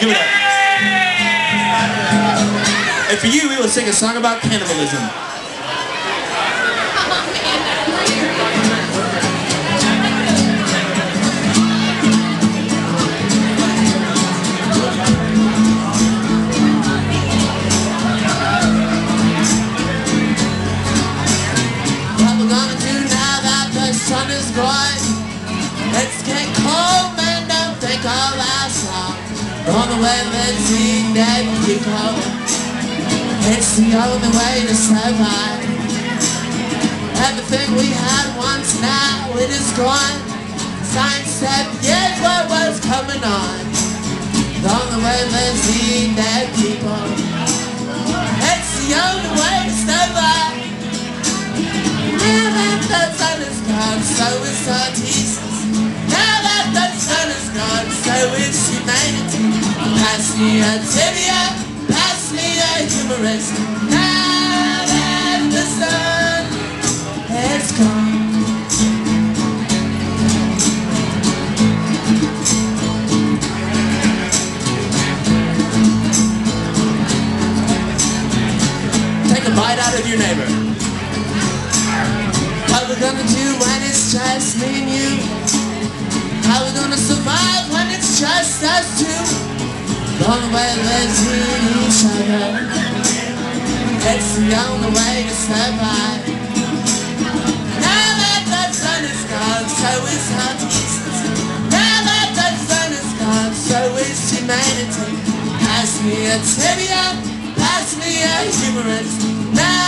Give it up. And for you, we will sing a song about cannibalism. On the way, let's eat that people. It's the only way to survive. Everything we had once now, it is gone. Science said, yes, what was coming on. The way, let's eat that people. It's the only way to survive. Now that the sun is gone, so is our thesis. Now that the sun is gone, so is humanity. Pass me a tibia, pass me a humerus. Now that the sun is gone. Take a bite out of your neighbor. What we gonna do when it's just me and you? How we gonna survive when it's just us two? Long way let's eat each other. It's the only way to survive. Now that the sun is gone, so is thesis. Now that the sun is gone, so is humanity. Pass me a tibia, pass me a humerus. Now